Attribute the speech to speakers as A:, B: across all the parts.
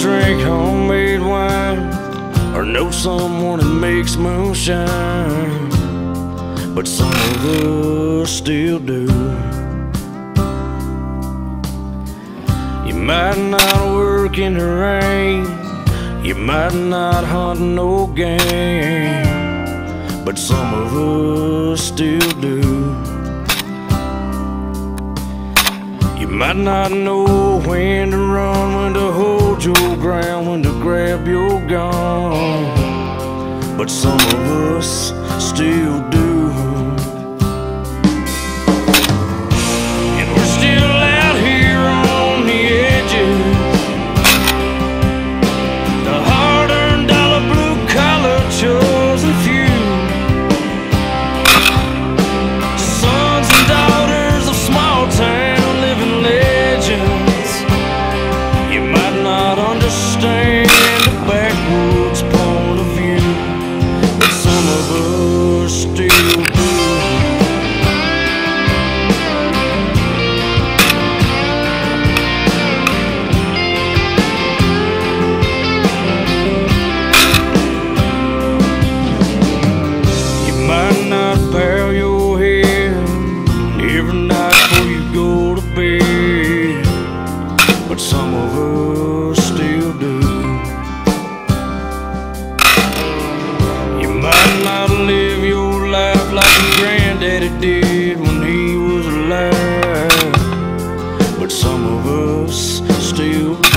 A: drink homemade wine or know someone that makes moonshine, but some of us still do. You might not work in the rain, you might not hunt no game, but some of us still do. You might not know when to run, when to your ground, when to grab your gun, but some of us understand still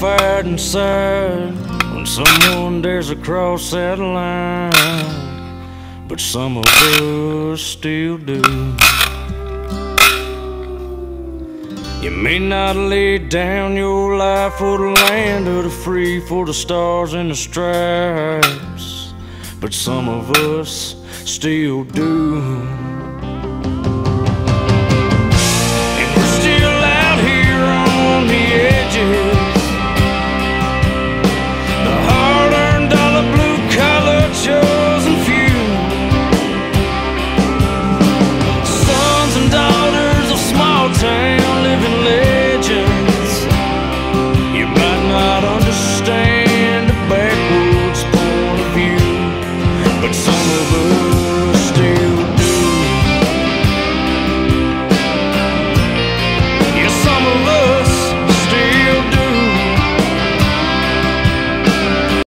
A: fight inside when someone dares to cross that line, but some of us still do. You may not lay down your life for the land of the free, for the stars and the stripes, but some of us still do.